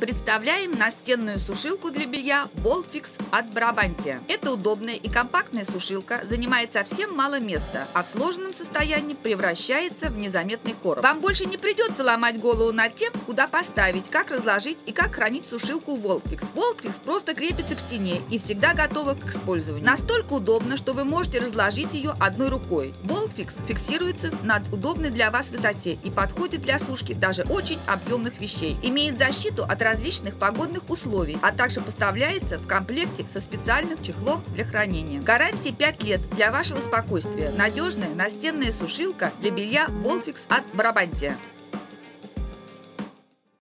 Представляем настенную сушилку для белья Volfix от Брабантия. Это удобная и компактная сушилка, занимает совсем мало места, а в сложенном состоянии превращается в незаметный короб. Вам больше не придется ломать голову над тем, куда поставить, как разложить и как хранить сушилку Volfix. Volfix просто крепится к стене и всегда готова к использованию. Настолько удобно, что вы можете разложить ее одной рукой. Volfix фиксируется над удобной для вас высоте и подходит для сушки даже очень объемных вещей. Имеет защиту от различных погодных условий, а также поставляется в комплекте со специальным чехлом для хранения. Гарантия 5 лет для вашего спокойствия. Надежная настенная сушилка для белья Volfix от Брабантия.